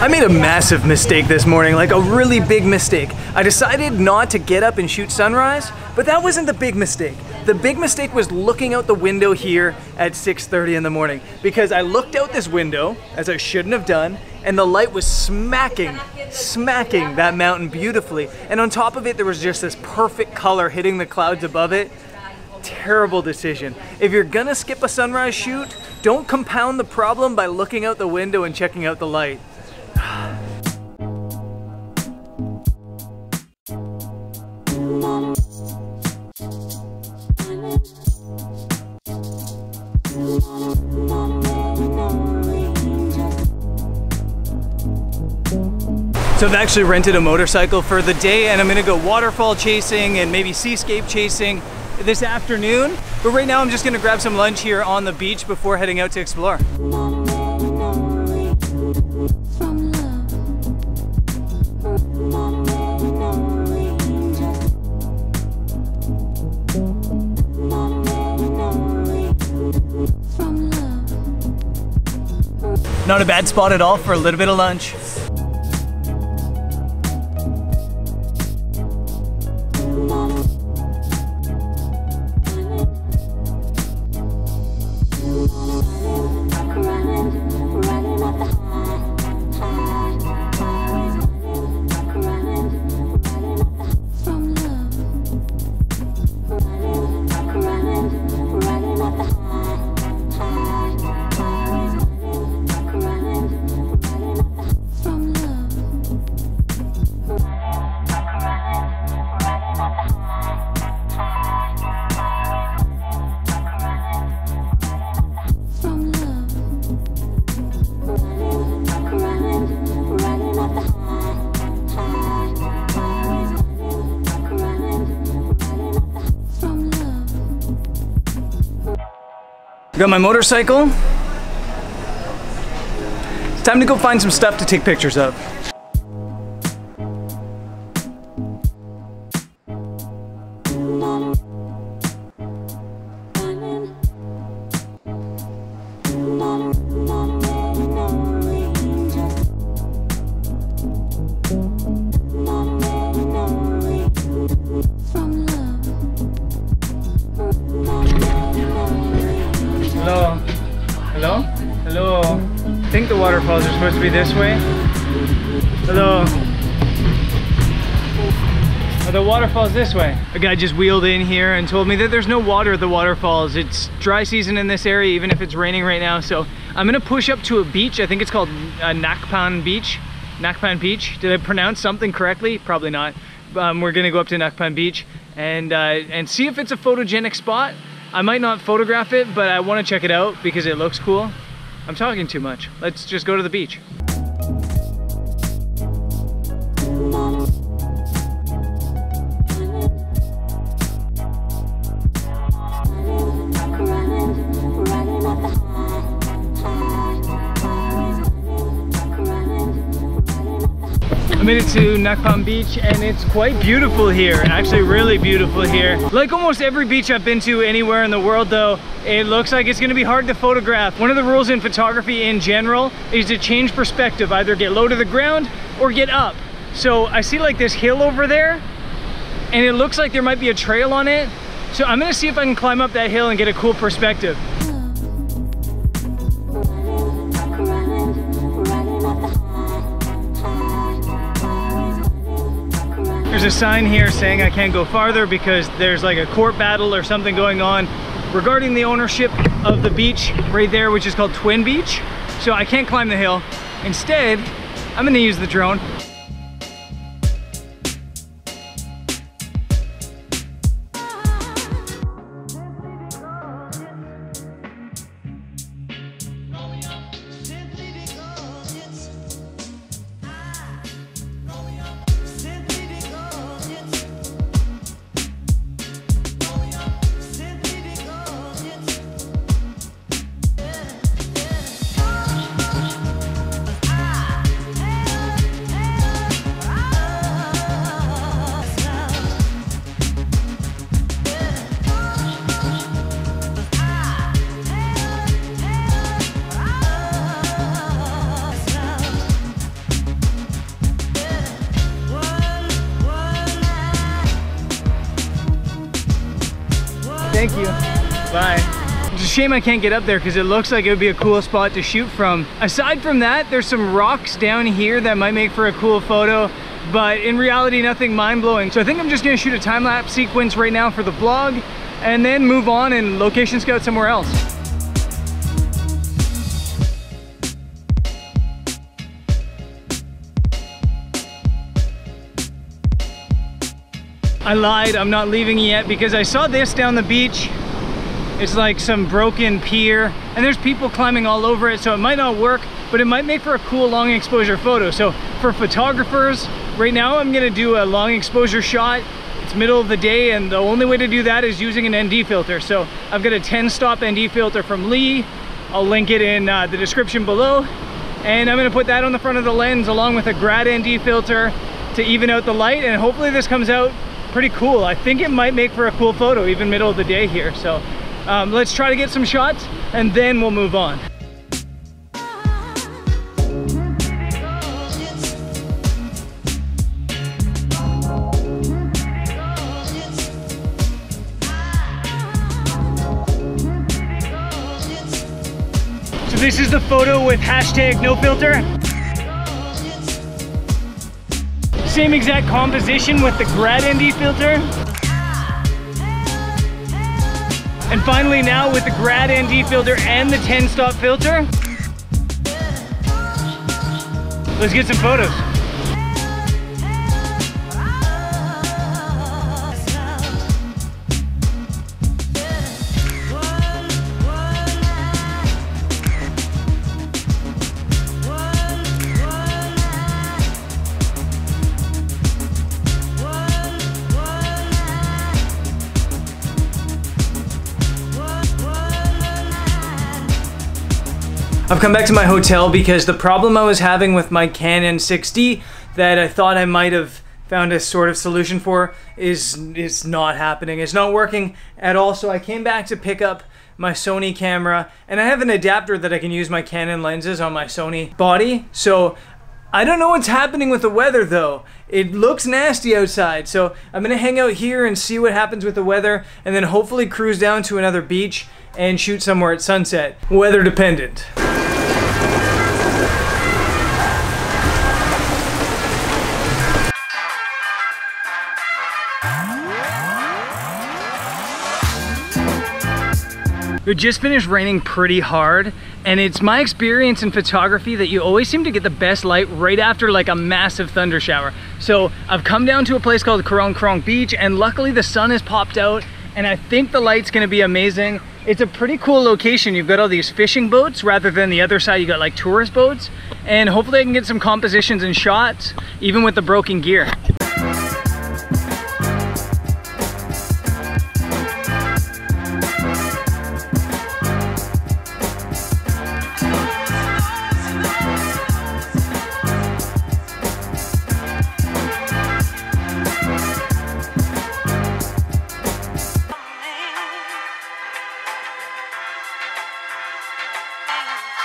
I made a massive mistake this morning, like a really big mistake. I decided not to get up and shoot sunrise, but that wasn't the big mistake. The big mistake was looking out the window here at 6.30 in the morning because I looked out this window, as I shouldn't have done, and the light was smacking, smacking that mountain beautifully. And on top of it, there was just this perfect color hitting the clouds above it. Terrible decision. If you're gonna skip a sunrise shoot, don't compound the problem by looking out the window and checking out the light. So I've actually rented a motorcycle for the day and I'm gonna go waterfall chasing and maybe seascape chasing this afternoon. But right now I'm just gonna grab some lunch here on the beach before heading out to explore. Not a bad spot at all for a little bit of lunch. Got my motorcycle. It's time to go find some stuff to take pictures of. Think the waterfalls are supposed to be this way. Hello. Oh, the waterfall's this way. A guy just wheeled in here and told me that there's no water at the waterfalls. It's dry season in this area, even if it's raining right now. So I'm gonna push up to a beach. I think it's called uh, Nacpan Beach. Nacpan Beach. Did I pronounce something correctly? Probably not. Um, we're gonna go up to Nacpan Beach and, uh, and see if it's a photogenic spot. I might not photograph it, but I wanna check it out because it looks cool. I'm talking too much. Let's just go to the beach. Made it to Nacpan Beach and it's quite beautiful here. Actually really beautiful here. Like almost every beach I've been to anywhere in the world though, it looks like it's gonna be hard to photograph. One of the rules in photography in general is to change perspective, either get low to the ground or get up. So I see like this hill over there and it looks like there might be a trail on it. So I'm gonna see if I can climb up that hill and get a cool perspective. There's a sign here saying I can't go farther because there's like a court battle or something going on regarding the ownership of the beach right there, which is called Twin Beach. So I can't climb the hill. Instead, I'm gonna use the drone. Bye. It's a shame I can't get up there because it looks like it would be a cool spot to shoot from. Aside from that, there's some rocks down here that might make for a cool photo, but in reality, nothing mind-blowing. So I think I'm just gonna shoot a time-lapse sequence right now for the vlog and then move on and location scout somewhere else. I lied, I'm not leaving yet because I saw this down the beach. It's like some broken pier and there's people climbing all over it so it might not work, but it might make for a cool long exposure photo. So for photographers, right now I'm gonna do a long exposure shot. It's middle of the day and the only way to do that is using an ND filter. So I've got a 10 stop ND filter from Lee. I'll link it in uh, the description below. And I'm gonna put that on the front of the lens along with a grad ND filter to even out the light and hopefully this comes out pretty cool. I think it might make for a cool photo, even middle of the day here. So um, let's try to get some shots and then we'll move on. So this is the photo with hashtag no filter. Same exact composition with the grad ND filter. And finally now with the grad ND filter and the 10 stop filter. Let's get some photos. I've come back to my hotel because the problem I was having with my Canon 6D that I thought I might have found a sort of solution for is is not happening. It's not working at all. So I came back to pick up my Sony camera and I have an adapter that I can use my Canon lenses on my Sony body. So I don't know what's happening with the weather though. It looks nasty outside, so I'm gonna hang out here and see what happens with the weather and then hopefully cruise down to another beach and shoot somewhere at sunset. Weather dependent. It just finished raining pretty hard and it's my experience in photography that you always seem to get the best light right after like a massive thunder shower. So I've come down to a place called Corong Corong Beach and luckily the sun has popped out and I think the light's gonna be amazing. It's a pretty cool location. You've got all these fishing boats rather than the other side you got like tourist boats and hopefully I can get some compositions and shots even with the broken gear.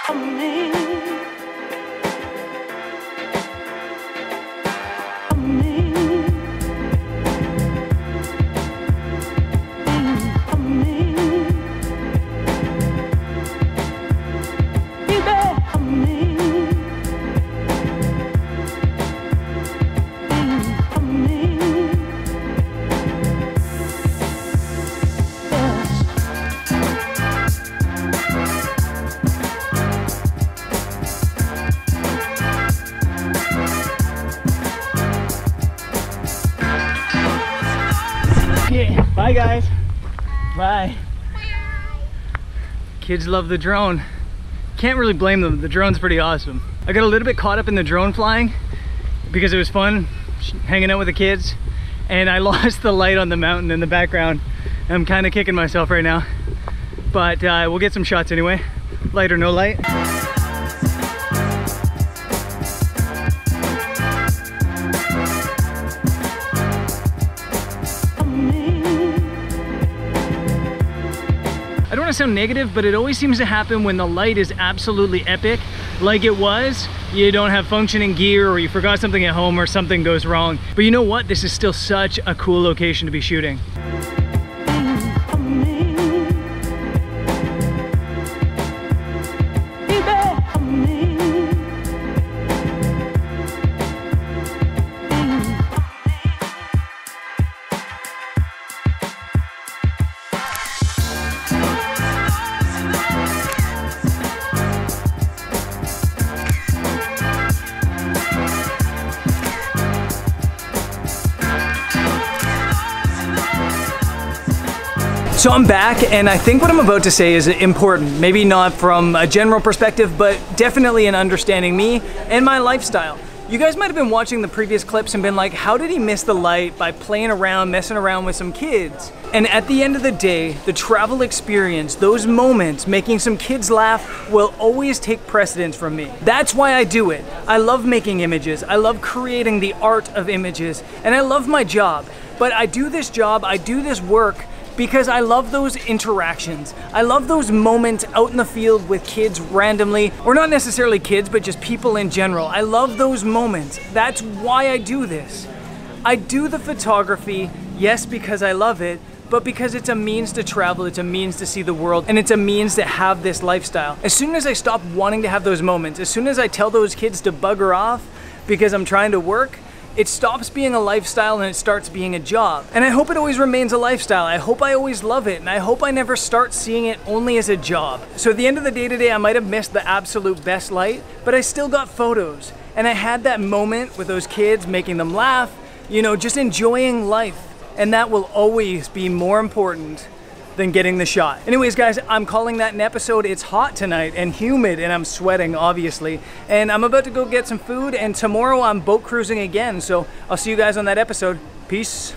Bye Kids love the drone. Can't really blame them. The drone's pretty awesome. I got a little bit caught up in the drone flying because it was fun hanging out with the kids and I lost the light on the mountain in the background. I'm kind of kicking myself right now, but uh, we'll get some shots anyway. Light or no light. I don't want to sound negative, but it always seems to happen when the light is absolutely epic, like it was. You don't have functioning gear or you forgot something at home or something goes wrong. But you know what? This is still such a cool location to be shooting. So I'm back, and I think what I'm about to say is important. Maybe not from a general perspective, but definitely in understanding me and my lifestyle. You guys might have been watching the previous clips and been like, how did he miss the light by playing around, messing around with some kids? And at the end of the day, the travel experience, those moments, making some kids laugh, will always take precedence from me. That's why I do it. I love making images, I love creating the art of images, and I love my job. But I do this job, I do this work because I love those interactions. I love those moments out in the field with kids randomly, or not necessarily kids, but just people in general. I love those moments. That's why I do this. I do the photography, yes, because I love it, but because it's a means to travel, it's a means to see the world, and it's a means to have this lifestyle. As soon as I stop wanting to have those moments, as soon as I tell those kids to bugger off because I'm trying to work, it stops being a lifestyle and it starts being a job. And I hope it always remains a lifestyle. I hope I always love it and I hope I never start seeing it only as a job. So at the end of the day today, I might have missed the absolute best light, but I still got photos. And I had that moment with those kids, making them laugh, you know, just enjoying life. And that will always be more important than getting the shot. Anyways, guys, I'm calling that an episode. It's hot tonight and humid, and I'm sweating, obviously. And I'm about to go get some food, and tomorrow I'm boat cruising again. So I'll see you guys on that episode. Peace.